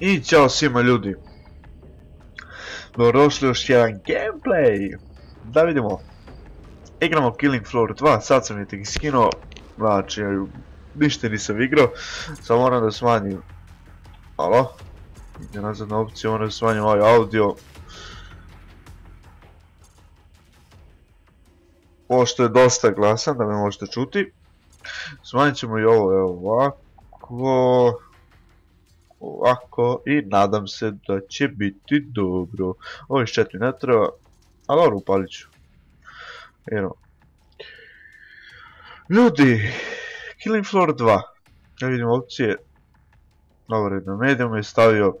I ćao svima ljudi. Dobrodošli još jedan gameplay. Da vidimo. Igramo Killing Floor 2, sad sam je tek skinuo. Znači, ništa nisam igrao. Samo moram da smanjim. Alo? Ide nazad na opciju, moram da smanjim ovaj audio. Ovo što je dosta glasan, da me možete čuti. Smanjit ćemo i ovo, evo ovako ovako i nadam se da će biti dobro. Ovo iz četiri ne treba, ali dobro upalit ću. Evo. Ljudi, Killing Floor 2. Ja vidim opcije. Dobro, na medium je stavio.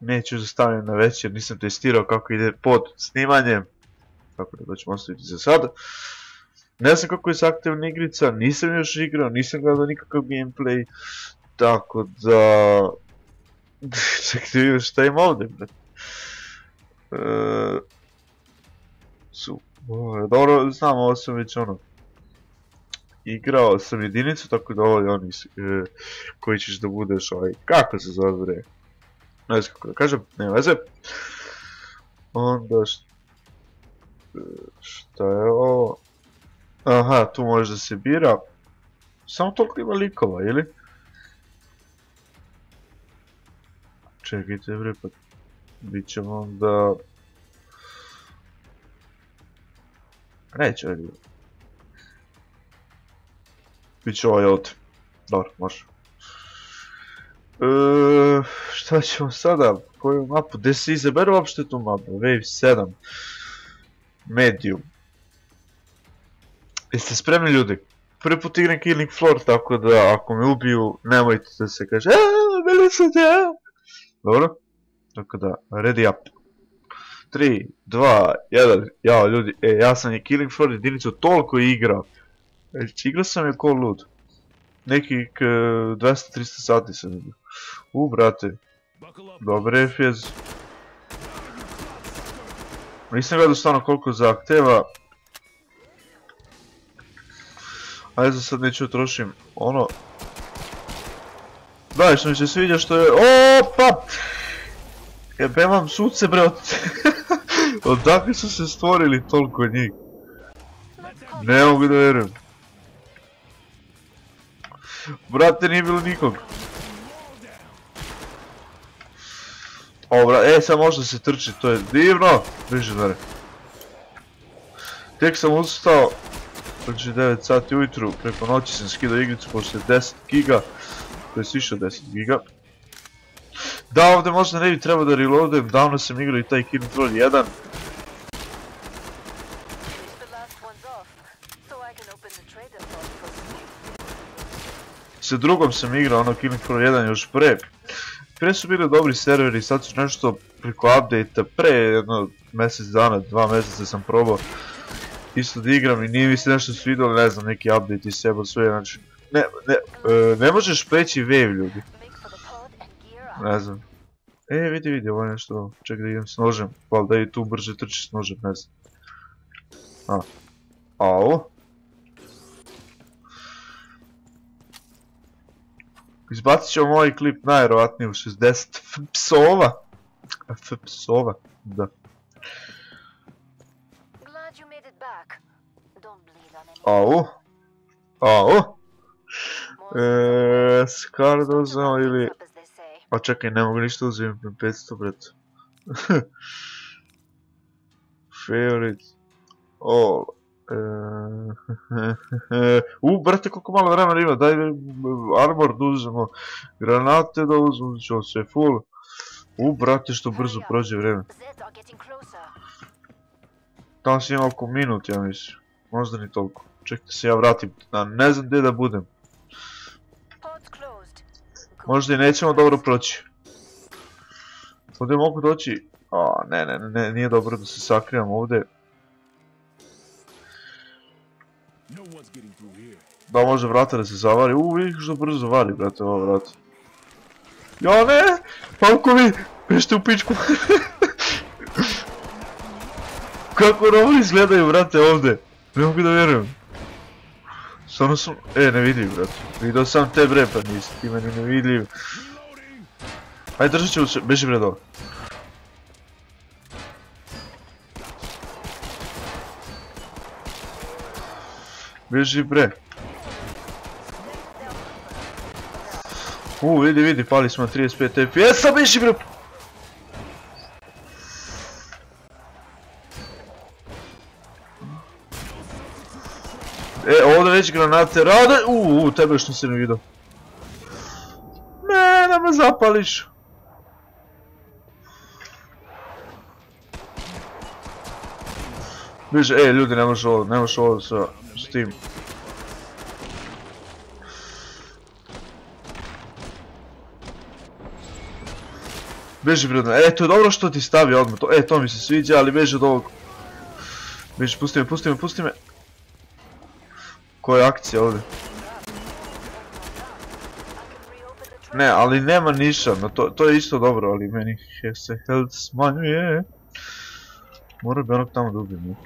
Neću zastaviti na večer, nisam testirao kako ide pod snimanjem. Tako da ćemo ostaviti za sada. Ne znam kako je aktivna igrica, nisam još igrao, nisam gledao nikakav gameplay. Tako da... Čekajte vidim šta ima ovdje, bre. E, dobro, znam, ovo sam već ono... Igrao sam jedinicu, tako da ovo je oni e, koji ćeš da budeš ovaj... Kako se zove, bre? Ne znam kako da kažem, nema veze. Onda šta je ovo? Aha, tu može da se bira. Samo toliko ima likova, ili? Čekajte bre, pa bit ćemo onda... Neće ovdje. Biće ovaj ovdje. Dobro, može. E, šta ćemo sada? Koju mapu? Gdje se izabere uopšte tu mapu? Wave 7. Medium. Jeste spremni ljudi? Prvi put igram Killing Floor, tako da ako me ubiju, nemojte da se kaže Aaaa, bili su te, dobro? Tako da, ready up. 3, 2, 1, jao ljudi, e, ja sam je Killing Floor jedinicu toliko igrao. Znači, igrao sam je ko lud. Nekih 200-300 sati sam igrao. U, brate. Dobre FPS. Nisam gledao stvarno koliko zahteva. Ajde za sad neću trošim ono da, što mi se sviđa što je... Opa! Jebe vam suce bre od... Odakle su se stvorili toliko njih? Ne mogu da vjerujem. Brate, nije bilo nikog. O, e, sad možda se trči, to je divno. Bliže dare. Tek sam ustao, znači 9 sati ujutru, preko noći sam skidao igricu pošto je 10 giga više od 10 giga. Da, ovdje možda ne bi trebao da reloadujem, davno sam igrao i taj Killing Floor 1. Sa drugom sam igrao ono Killing Floor 1 još pre. Pre su bili dobri serveri, sad su nešto preko update-a, pre jedno mjesec dana, dva mjeseca sam probao isto da igram i nije mi se nešto svidjelo, ne znam, neki update i sebo sve, znači ne, ne, e, ne možeš preći wave ljudi. Ne znam. E, vidi, vidi, ovo je nešto, čekaj da idem s nožem, da i tu brže trči s nožem, ne znam. A, ovo? Izbacit ćemo ovaj klip najvjerovatnije u 60 psova. psova, da. Au. Au. Eee, Scar da uzmemo ili... Pa čekaj, ne mogu ništa uzimati 500 bret. Favorite. All. U, brate, koliko malo vremena ima, daj armor da uzmemo, granate da uzmemo, ćemo sve full. U, brate, što brzo prođe vreme. Tamo si ima oko minut, ja mislim. Možda ni toliko. Čekajte se ja vratim, ne znam gdje da budem. Možda i nećemo dobro proći. Ovdje mogu doći... A, ne, ne, ne, nije dobro da se sakrivam ovdje. Da može vrata da se zavari. Uuu, vidiš što brzo vari, brate, ovo vrat. Ja ne! Pavkovi! Pešte u pičku! Kako rovni izgledaju, brate, ovdje? Ne mogu da vjerujem. Stvarno sam... E, ne vidim, brate. Vidio sam te bre, pa nisi ti meni ne vidim. Ajde držat ću se, beži bre dole. Beži bre. U, vidi, vidi, pali smo 35 FPS-a, beži bre! Već granate rade, uuu, tebe što nisam vidio. Ne, da me zapališ. Biže, ej ljudi, ne ovo, ne ovo sa, s tim. Beži vredno, e to je dobro što ti stavi odmah, e to mi se sviđa, ali beži od ovog. Beži, pusti me, pusti me, pusti me. Koja je akcija ovdje? Ne, ali nema niša, no to, je isto dobro, ali meni se health smanjuje. Mora bi onog tamo da ubijem.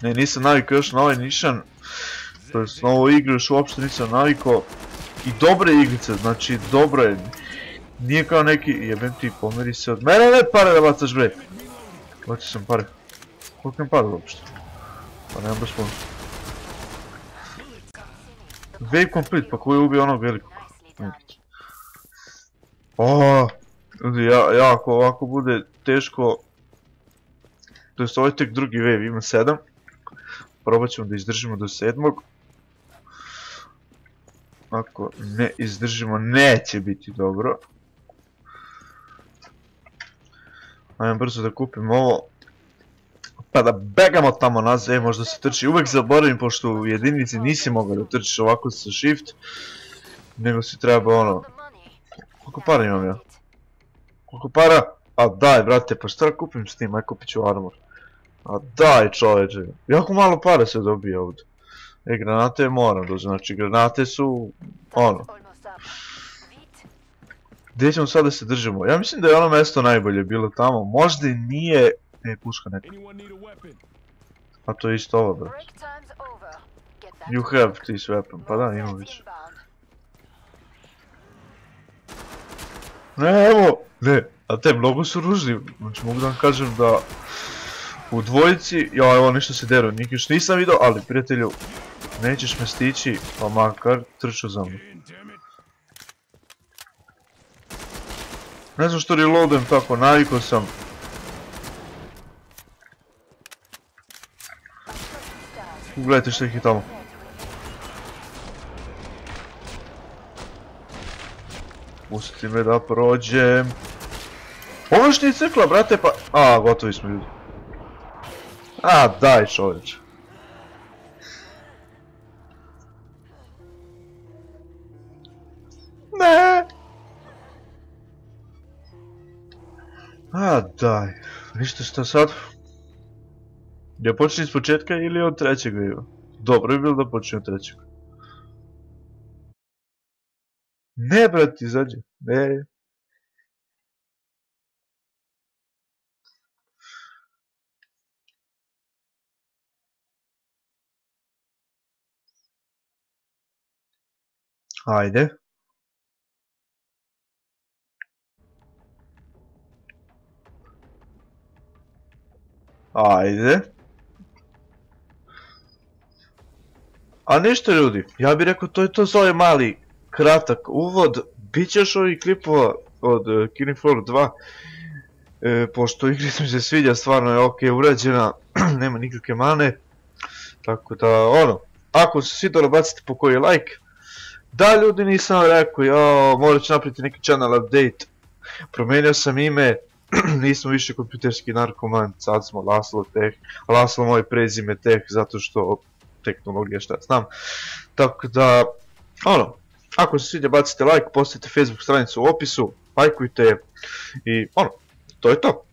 Ne, nisam navikao još na ovaj nišan. To je na ovo igru još uopšte nisam navikao. I dobre igrice, znači dobro je. Nije kao neki, jebem ti, pomeri se od mene, ne pare da bacaš bre. Hoće sam pare. Koliko im pada uopšte? Pa nemam baš puno. Wave complete, pa ko je ubio onog velikog? Oooo, ljudi, jako ovako bude teško. To jest ovo je tek drugi wave, ima sedam. Probat ćemo da izdržimo do sedmog. Ako ne izdržimo, neće biti dobro. Ajmo brzo da kupim ovo. Pa da begamo tamo nazad, e, možda se trči. Uvijek zaboravim, pošto u jedinici nisi mogao da trčiš ovako sa shift. Nego si treba ono... Koliko para imam ja? Koliko para? A daj brate, pa šta kupim s tim, aj kupit ću armor. A daj čoveče, jako malo para se dobije ovdje. E, granate moram doći, znači granate su, ono. Gdje ćemo sad da se držimo? Ja mislim da je ono mjesto najbolje bilo tamo, možda i nije... E, puška neka. A to je isto ovo, brate. You have this weapon, pa da, imam već. Ne, evo, ne, a te mnogo su ružni, znači mogu da vam kažem da u dvojici, ja evo nešto se deru, njih još nisam vidio, ali prijatelju, nećeš me stići, pa makar trču za mnom. Ne znam što reloadem tako, navikao sam. Gledajte što ih je tamo. Pusti me da prođem. Ovo što je crkla, brate, pa... A, gotovi smo ljudi. A, daj čovječe. А, дај. Вижте што сад? Ја почне од почетка или од тречега има? Добро би било да почне од тречега. Не, брат, изаѓе. Не. Ајде. Ajde. A ništa ljudi, ja bih rekao to je to za ovaj mali kratak uvod. Biće još ovih klipova od uh, Floor 2. E, pošto igrica mi se sviđa, stvarno je ok urađena, nema nikakve mane. Tako da, ono, ako se svidjelo bacite po koji like. Da ljudi nisam rekao, morat ću napraviti neki channel update. Promijenio sam ime, nismo više kompjuterski narkoman, sad smo Laslo Tech, Laslo moje prezime Tech zato što tehnologija šta znam. Tako da, ono, ako se sviđa bacite like, postavite Facebook stranicu u opisu, lajkujte i ono, to je to.